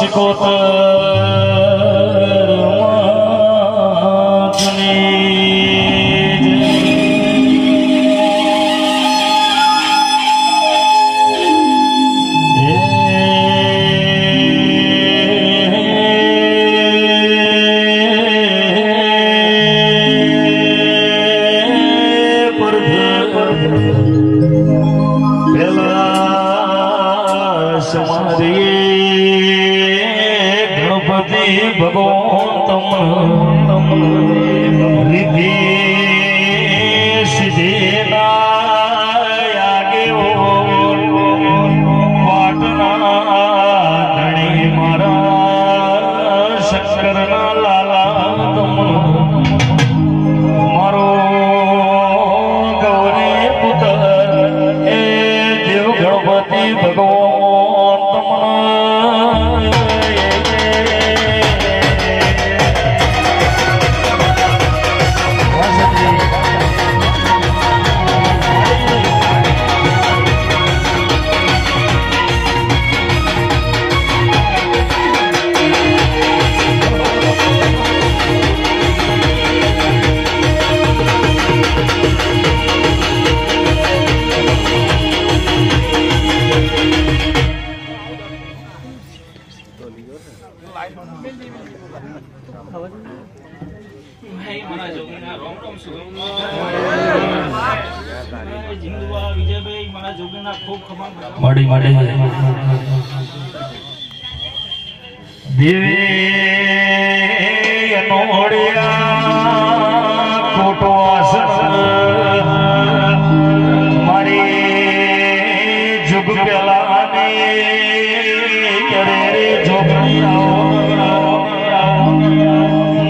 仕事。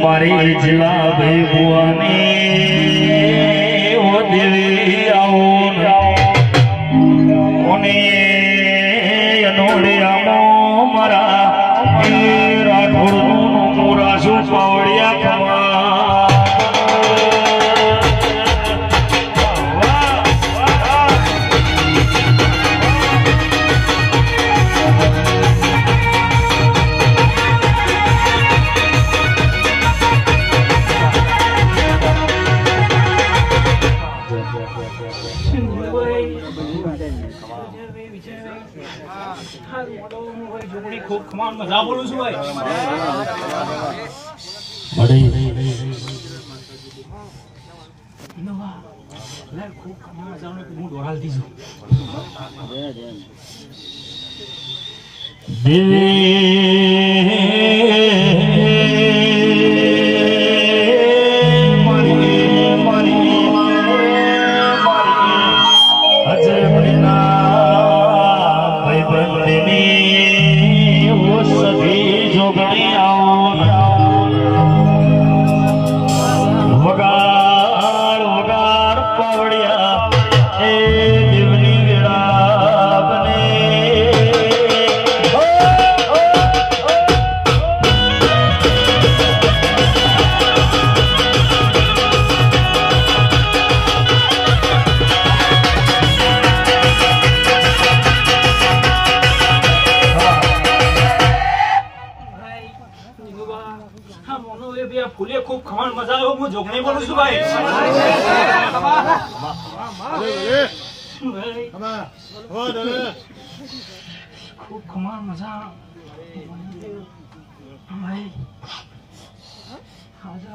મારી આવો ભાઈ ભુવાની ખૂબ ખમાન મજા भाइ खुब कुमार मजा भाइ आज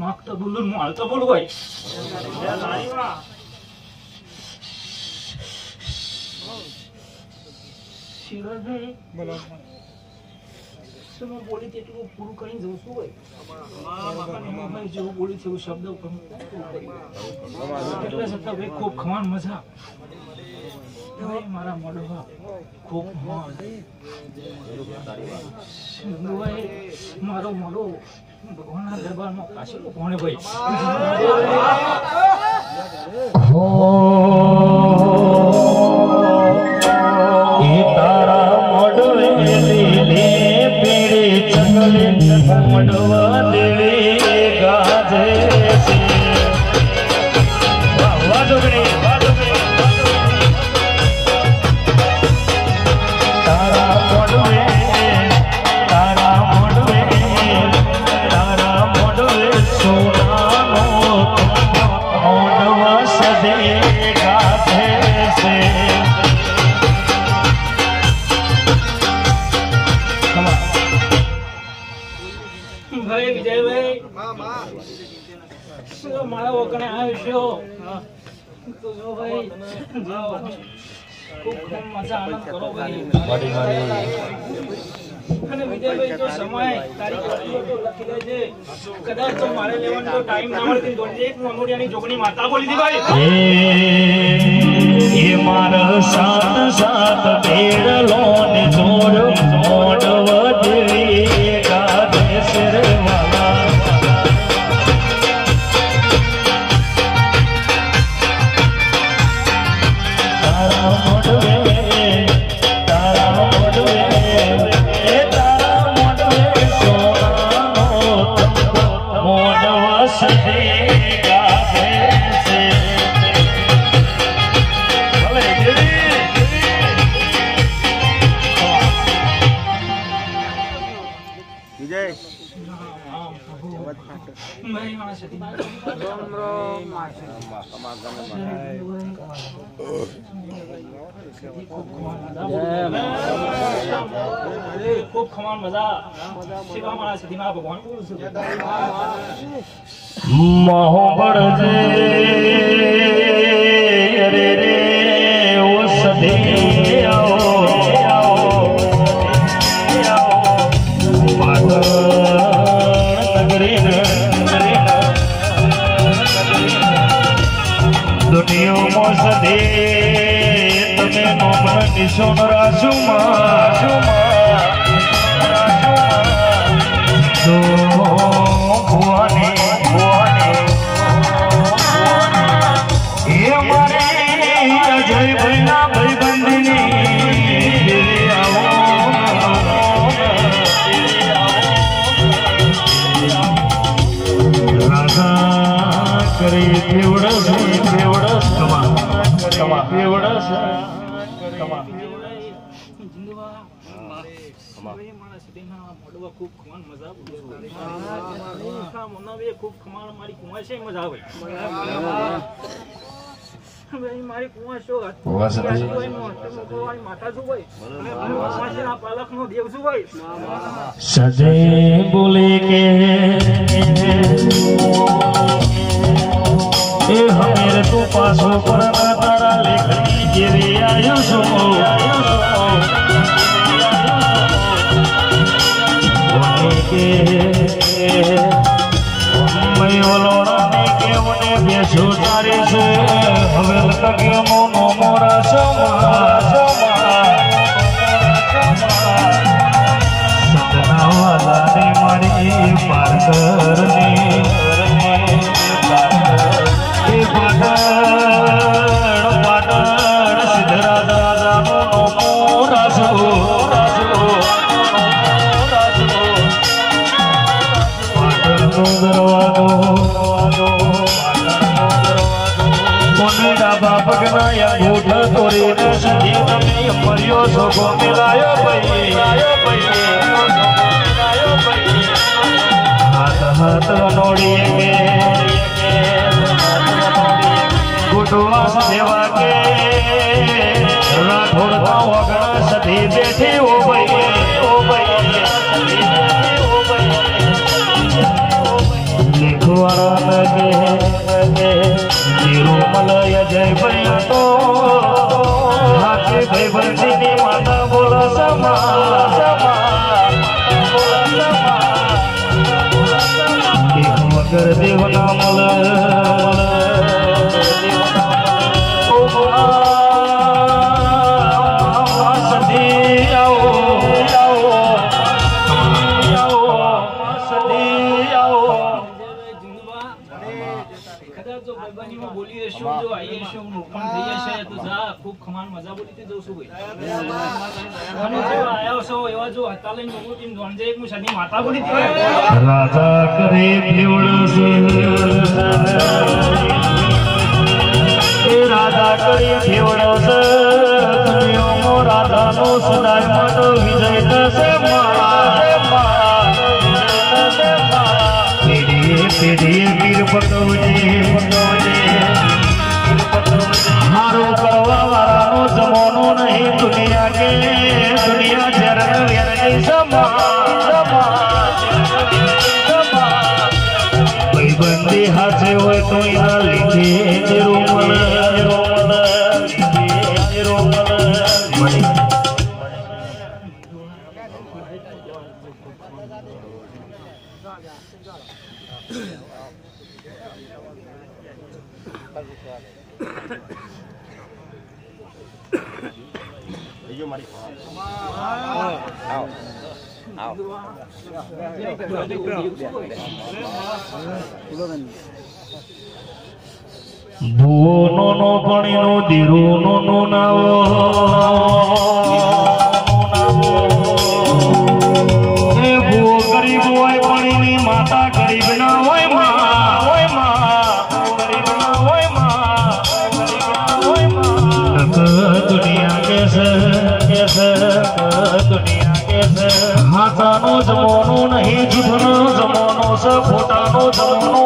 माग त बोलू माल त भाइ હું બોલી તેટલું પૂરું કરીને જઉં છું ભાઈ જેવું બોલી છે એવું શબ્દ એટલે છતાં ભાઈ ખૂબ ખવાન મજા મારા મોઢવા ખૂબ મારો મોઢો ભગવાનના દરબારમાં કાશી કોણે ભાઈ મારા વગણે આવ્યો તો જો ભાઈ ખૂબ ખૂબ મજા આનંદ કરો ભાઈ. અને વિજયભાઈ જો સમય તારીખ લખી હોય તો લખી લેજે કદાચ જો મારે લેવાનો ટાઈમ ના મળે. દોડી એક મોનોડિયાની જોગણી માતા બોલી દી ભાઈ. એ મારા સાત સાત બેડલો ને જોડ મોડ વધવી મોહબળજે રે રે ઓ સદે આવો આવો આવો પાટણ નગરી દુનિયામાં સદે તમે મારી કુમાર શું હોય પાલક નો દેવ શું હોય સજે બોલે કે એ હમેર તું પાછો પર તારા લેખની જેવી આવ્યો છો. કે છે. હવે તકે પાટણનો દરવાજો કોને ડાબા પગના અંગૂઠા તોડીને સજી તમે મર્યો છો ગોમેલાયો ભાઈ હાથ હાથ રાઠોડ ના વગણા સધી બેઠી ઓ ભાઈ નિરૂમલય જય રાજા કરે દેવળ એ રાજા કરે દેવળ રાધા નો સદાય મનો વિજય થશે પેઢીએ પેઢીએ વીર પકવજે મારો કરવા વાળાનો જમોનો નહીં દુનિયા કે এই যে মারি আও আও নো নো পড়ি নো দিরো নো নো নাও ધનો જમોનો છે પોતાનો જમોનો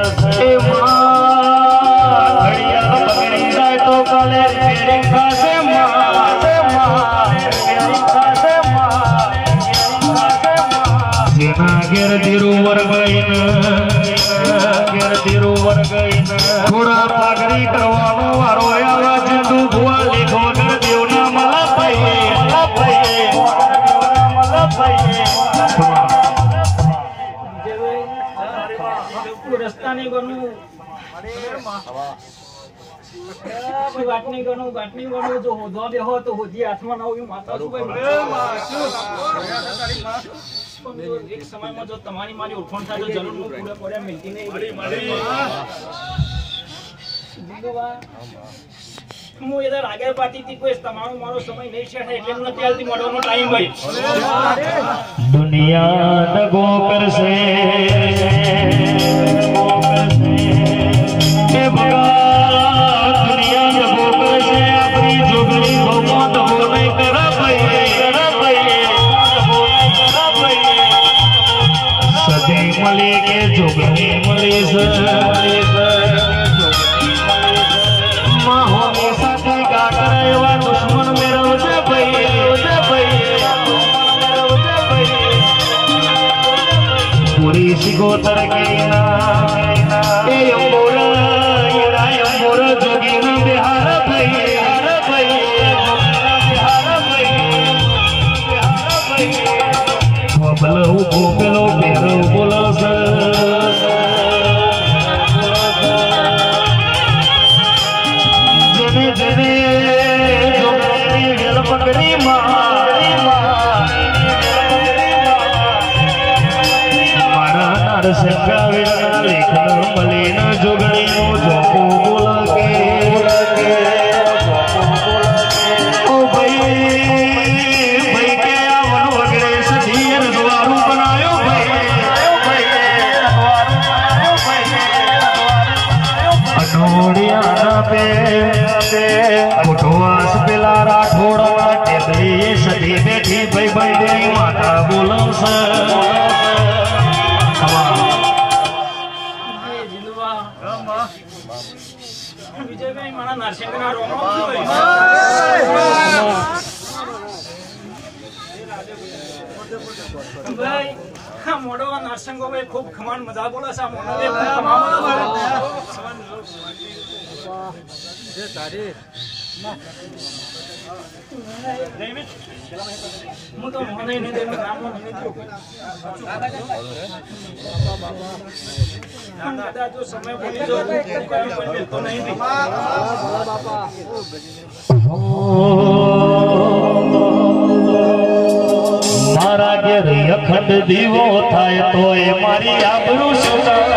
થોડા પાઘડી કરવાનો વારો આવ્યા જો હોધવા બેહો તો હોધી હાથમાં ના હોય માતા એક સમયમાં તમારી મારી ઓળખાણ થાય જરૂર હું પૂરા નહીં હું એ રાગે કોઈ તમારો મારો સમય નહીં છે એટલે હું મળવાનો ટાઈમ હોય. દુનિયા દગો કરશે तारीख जो समय बोली जो नहीं મારા ઘેર અખંડ દીવો થાય તો એ મારી આબરૂ સુતા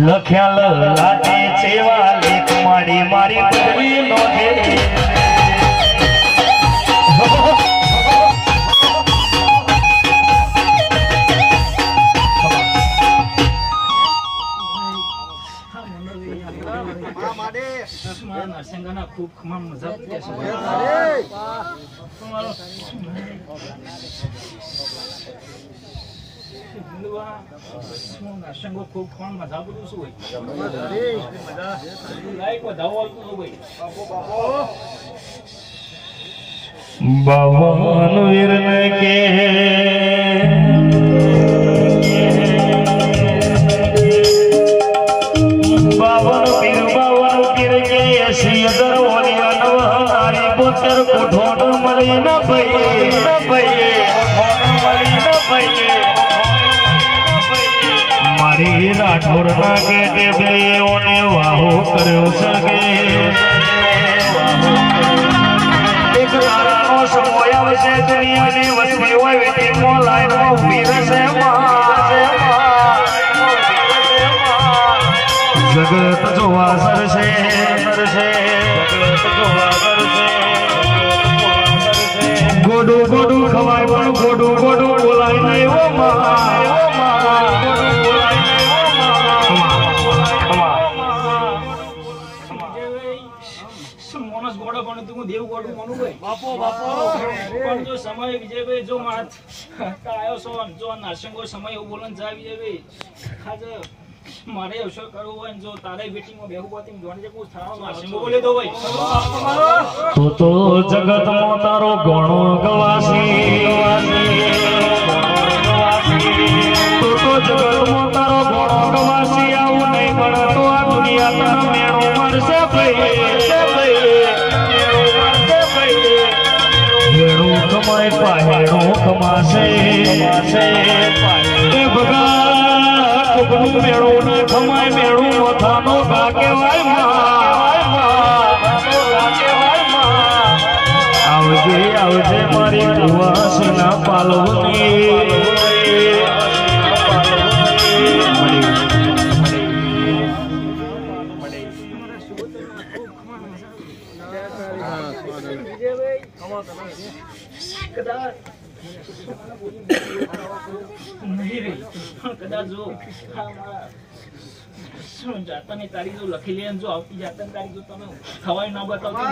લખ્યા લાગે સેવા લેખ મારી પદવી નોંધે મારા નરસિંહાના ખૂબ ખમા મજા પડે છે હું નરસિંહો ખૂબ પડું છું હોય લાઈક વધાવો આવતું છું ભાઈ બાવન વીરને કે એક તારાનો સમય આવશે દુનિયાની વસ્તી હોય વેટી જગત જોવા આવ્યો છો જો નરસિંહો સમય એવું બોલો ને જાય વિજયભાઈ આજે મારે અવસર કરવો હોય જો તારે બેટિંગમાં બેહું પોતી જોવાની જે કોઈ થાળો નરસિંહો બોલે તો ભાઈ મેળો કમાય પાહેડો કમાશે એ ભગા કોકનું મેળો ને ખમાય મેળો, મથાનો ગા કહેવાયમાં. આવજે આવજે મારી કુવાસના પાલવની કદાચ જો લખી લે જો આવતી જાતાની તારીખ જો તમે ખવાય ના બતાવતી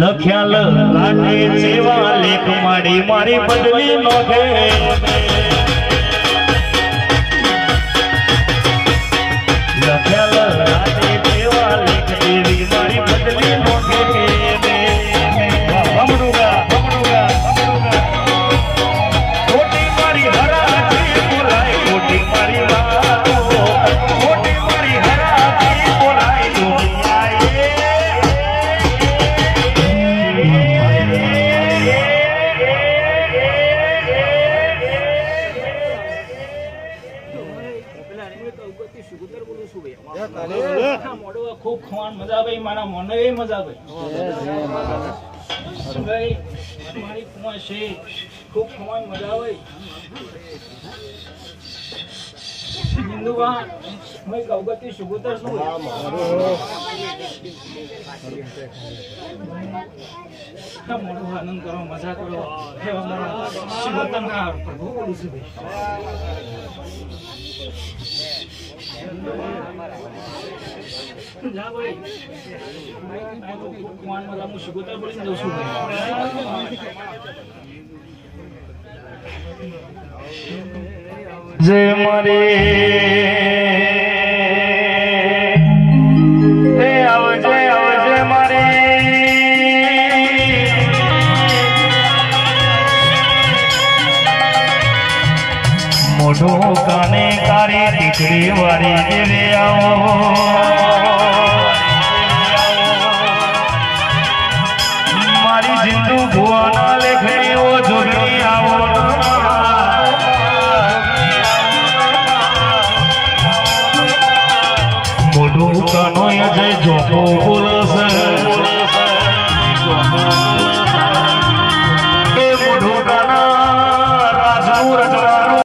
લખ્યા લાગે સેવા, લેખ મારી બદલી નોંધે. ખૂબ ખવાન મજા આવે. હિન્દુવા મેં ગૌગતિ સુગોતર શું મોટો આનંદ કરો, મજા કરો. છું જઉં છું જય મારે મોઢું કાને કારી દીકરી વારી દેવે આવો.